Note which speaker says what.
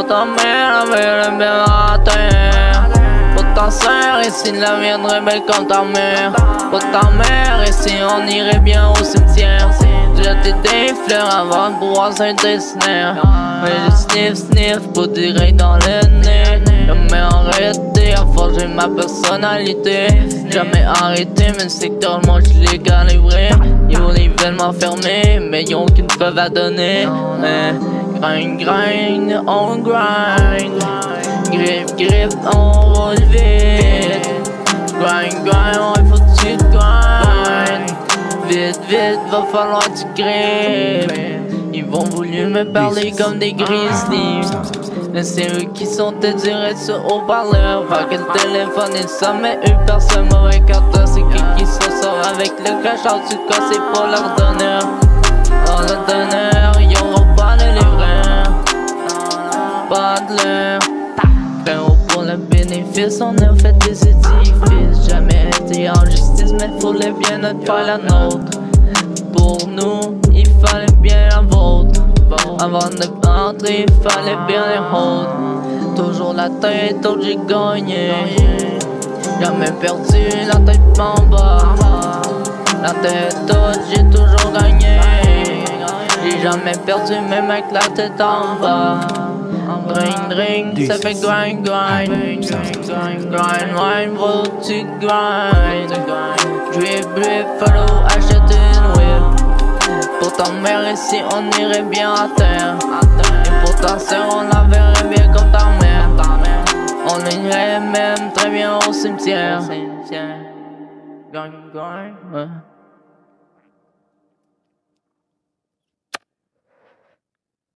Speaker 1: ta mère, mère est bien terre. Pour ta sœur, ici la viendrait belle comme ta mère. Pour ta mère, ici on irait bien au cimetière. Jeter des fleurs avant de pouvoir se dessiner. Mais le sniff, sniff, pour direct dans le nez. Jamais arrêté à forger ma personnalité. Jamais arrêté, mais le monde je l'ai calibré. Ils veulent m'enfermer, mais ils ont qu'une preuve à donner. Grind, grind, on grind. Grip, grip, on roule vite. Grind, grind, il faut que tu grind. Vite, vite, va falloir que tu. Ils vont vouloir me parler comme des grizzlies. Mais c'est eux qui sont direct sur haut-parleur. Pas que le téléphone et ça, mais eux personne mauvais carton. C'est qui qui se sort avec le cash cas, c'est pas leur donneur. Frérot, pour le bénéfice, on a fait des édifices. Jamais été en justice, mais faut le bien notre pas la nôtre. Pour nous, il fallait bien la vôtre. Avant de rentrer, il fallait bien les hold. Toujours la tête haute, j'ai gagné. Jamais perdu, la tête en bas. La tête haute, j'ai toujours gagné. J'ai jamais perdu, même avec la tête en bas. Ring, ça fait grind, grind. Grind, grind, grind, faut que tu grind. Drip, drip, follow, achète une whip. Pour ta mère ici, on irait bien à terre. Et pour ta soeur, on la verrait bien comme ta mère. On irait même très bien au cimetière. Grind, grind, ouais.